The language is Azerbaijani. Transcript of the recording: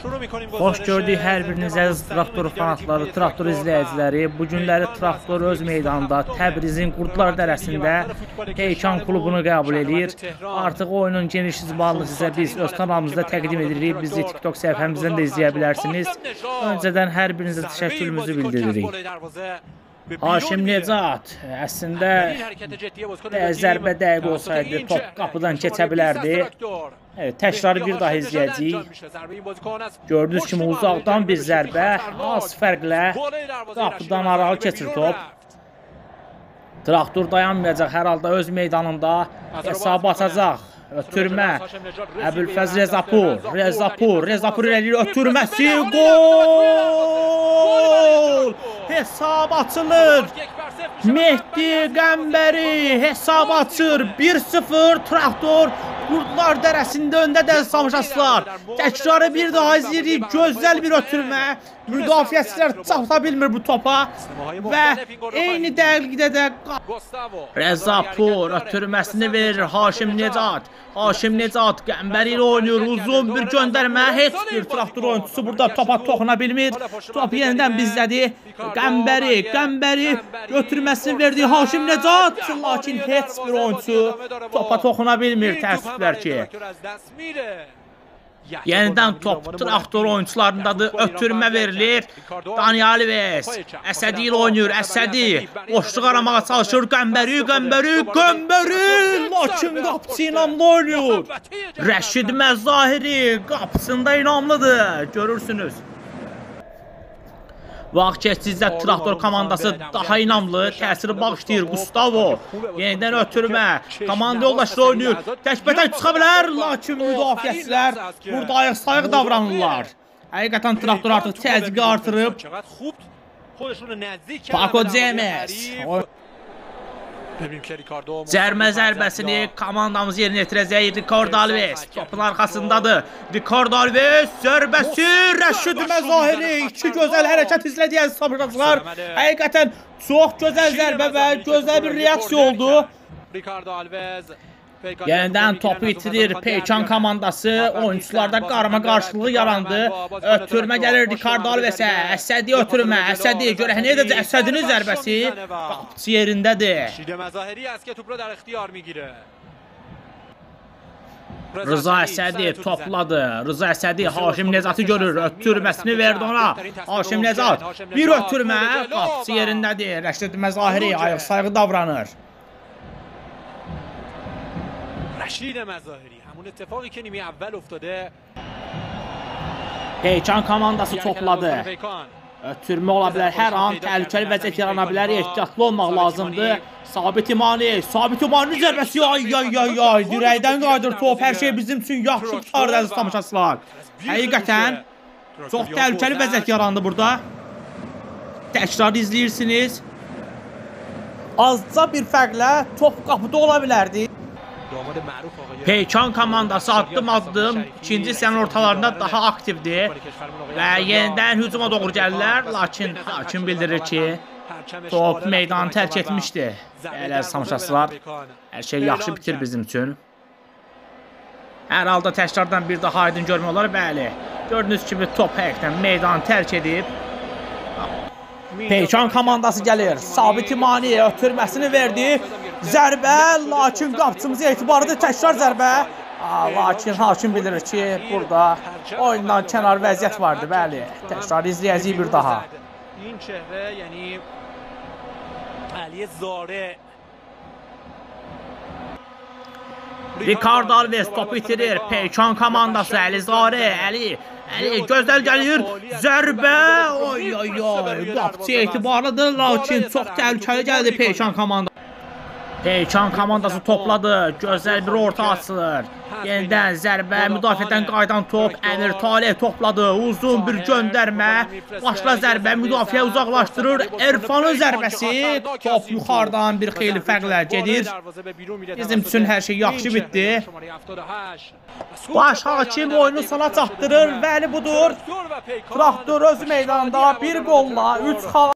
Xoş gördük hər biriniz əziz traktor fanatları, traktor izləyiciləri. Bu günləri traktor öz meydanında Təbrizin Qurdlar Dərəsində Heykan klubunu qəbul edir. Artıq oyunun geniş izbarını sizə biz öz kanalımızda təqdim edirik. Bizi TikTok səhifəmizdən də izləyə bilərsiniz. Öncədən hər birinizə təşəkkürümüzü bildiririk. Haşim Necat əslində zərbə dəqiq olsaydı top qapıdan keçə bilərdi. Evet, təkrarı bir daha izləyəcəyik. Gördüyünüz kimi uzaqdan bir zərbə, az fərqlə qapıdan arağı keçir top. Traktor dayanmayacaq hər halda öz meydanında. Hesabı açacaq. Ötürmə. Əbülfəz Rezapur, Rezapur, Rezapur irəli ötürməsi gol! Hesab açılır. Mehdi Qəmbəri hesab açır. 1-0 Traktor Qurdlar dərəsində öndə də savaşasılar. Təkrarı bir daha izləyirik. Gözəl bir ötürmə. Müdafiəçilər çata bilmir bu topa. Və eyni dəqiqədə də Rəza Pur ötürməsini verir Haşim Necat. Haşim Necat Qəmbəri ilə oynayır. Uzun bir göndərmə. Heç bir traktor oyunçusu burada topa toxuna bilmir. Top yenidən bizlədi. Qəmbəri, Qəmbəri götürməsini verdi Haşim Necat. Lakin heç bir oyunçu topa toxuna bilmir təəssüflər ki. Yenidən top traktor oyuncularındadır. Ötürmə verilir. Dani Alves Əsədi ilə oynayır. Əsədi boşluq aramağa çalışır. Qəmbəri, Qəmbəri, Qəmbəri. Lakin qapısı inamlı oynayır. Rəşid Məzahiri qapısında inamlıdır. Görürsünüz. Vaxt keçdikcə traktor komandası daha inamlı təsiri bağışlayır. Gustavo yenidən ötürmə. Komanda yoldaşları oynayır. Təkbətək çıxa bilər, lakin müdafiəçilər burada ayıq sayıq davranırlar. Həqiqətən traktor artıq təzyiqi artırıb. Paco Cemes. Cərmə zərbəsini komandamız yerinə yetirəcək Ricardo Alves. Topun arxasındadır. Ricardo Alves zərbəsi Rəşid Məzahiri. İki gözəl hərəkət izlədiyən sabırçılar. Həqiqətən çox gözəl zərbə və gözəl bir reaksiya oldu. Ricardo Alves Yenidən topu itirir Peykan komandası, oyunçularda qarma qarşılığı yarandı. Ötürmə gəlir Ricardo Alvesə, Əsədi ötürmə, Əsədi görək nə edəcək Əsədinin zərbəsi qapçı yerindədir. Rıza Əsədi topladı. Rıza Əsədi Haşim Necati görür. Ötürməsini verdi ona. Haşim Necat bir ötürmə qapçı yerindədir. Rəşid Məzahiri ayıq saygı davranır. رشید مظاهری همون اتفاقی که نیمه اول افتاده Peykan komandası Diğer topladı. kenardan Peykan. Ötürmə ola bilər, hər an təhlükəli vəziyyət yarana bilər, ehtiyatlı olmaq lazımdır. Sabit İmani, Sabit İmani zərbəsi, ay ay ay ay, dirəkdən qaydır top, hər şey bizim üçün yaxşı qutardı əziz tamaşaçılar. Həqiqətən çox təhlükəli vəziyyət yarandı burada. Təkrar izləyirsiniz. Azca bir fərqlə top qapıda ola bilərdi. Peykan komandası addım addım ikinci sənin ortalarında daha aktivdir və yenidən hücuma doğru gəlirlər, lakin hakim bildirir ki, top meydanı tərk etmişdi. Bəli, samaşasılar, hər şey yaxşı bitir bizim üçün. Hər halda təkrardan bir daha aydın görmək olar, bəli. Gördüyünüz kimi top həqiqdən meydanı tərk edib. Peykan komandası gəlir. Sabit İmani ötürməsini verdi. Zərbə, lakin qapçımıza etibarıdır. Təkrar zərbə. Aa, lakin hakim bilir ki, burada oyundan kənar vəziyyət vardı, bəli. Təkrar izləyəcəyik bir daha. این چهره یعنی علی زاره Ricardo Alves topu itirir. Peykan komandası Əlizarə, Əli, Əli gözəl gəlir. Zərbə! Oy oy oy. Qapçı etibarlıdır, lakin çox təhlükəli gəldi Peykan komandası. Peykan komandası topladı. Gözəl bir orta açılır. Yenidən zərbə, müdafiədən qayıdan top. Əmir Taleh topladı. Uzun bir göndərmə. Başla zərbə, müdafiə uzaqlaşdırır. Erfanın zərbəsi. Top yuxarıdan bir xeyli fərqlə gedir. Bizim üçün hər şey yaxşı bitdi. Baş hakim oyunu sona çatdırır. Bəli budur. Traktor öz meydanında bir qolla 3 xal